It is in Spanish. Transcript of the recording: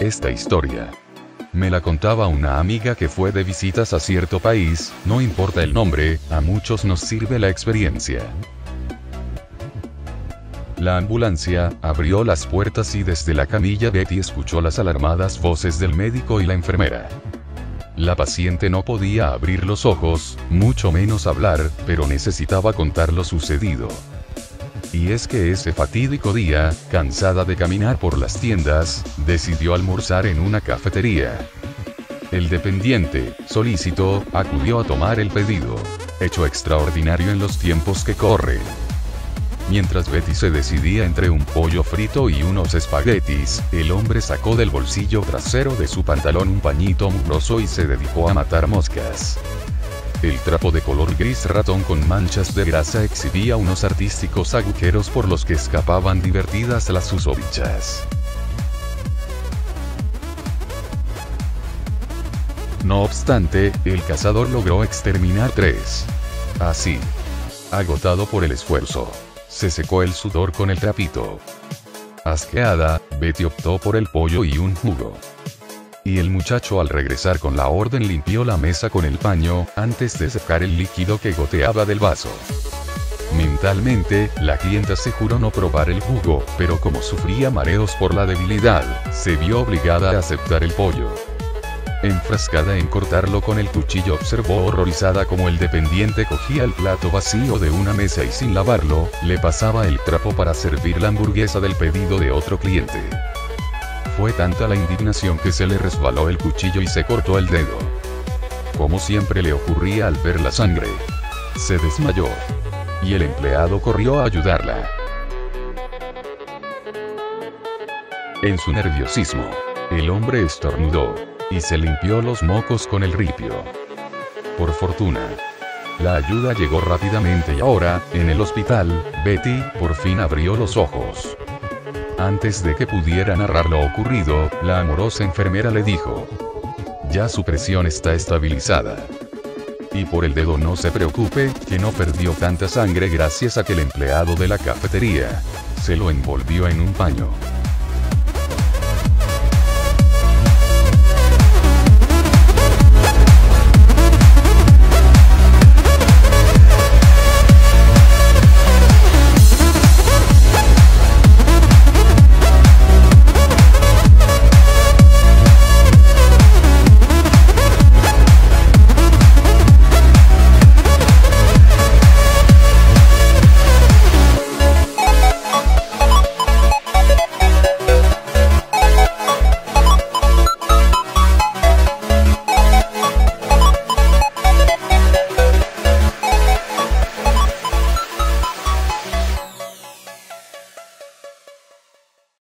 Esta historia me la contaba una amiga que fue de visitas a cierto país, no importa el nombre, a muchos nos sirve la experiencia. La ambulancia abrió las puertas y desde la camilla Betty escuchó las alarmadas voces del médico y la enfermera. La paciente no podía abrir los ojos, mucho menos hablar, pero necesitaba contar lo sucedido. Y es que ese fatídico día, cansada de caminar por las tiendas, decidió almorzar en una cafetería. El dependiente, solícito, acudió a tomar el pedido. Hecho extraordinario en los tiempos que corren. Mientras Betty se decidía entre un pollo frito y unos espaguetis, el hombre sacó del bolsillo trasero de su pantalón un pañito mugroso y se dedicó a matar moscas. El trapo de color gris ratón con manchas de grasa exhibía unos artísticos agujeros por los que escapaban divertidas las susodichas. No obstante, el cazador logró exterminar tres. Así. Agotado por el esfuerzo. Se secó el sudor con el trapito. Asqueada, Betty optó por el pollo y un jugo. Y el muchacho al regresar con la orden limpió la mesa con el paño, antes de secar el líquido que goteaba del vaso. Mentalmente, la clienta se juró no probar el jugo, pero como sufría mareos por la debilidad, se vio obligada a aceptar el pollo. Enfrascada en cortarlo con el cuchillo observó horrorizada como el dependiente cogía el plato vacío de una mesa y sin lavarlo, le pasaba el trapo para servir la hamburguesa del pedido de otro cliente. Fue tanta la indignación que se le resbaló el cuchillo y se cortó el dedo. Como siempre le ocurría al ver la sangre. Se desmayó. Y el empleado corrió a ayudarla. En su nerviosismo, el hombre estornudó y se limpió los mocos con el ripio. Por fortuna. La ayuda llegó rápidamente y ahora, en el hospital, Betty, por fin abrió los ojos. Antes de que pudiera narrar lo ocurrido, la amorosa enfermera le dijo. Ya su presión está estabilizada. Y por el dedo no se preocupe, que no perdió tanta sangre gracias a que el empleado de la cafetería se lo envolvió en un paño.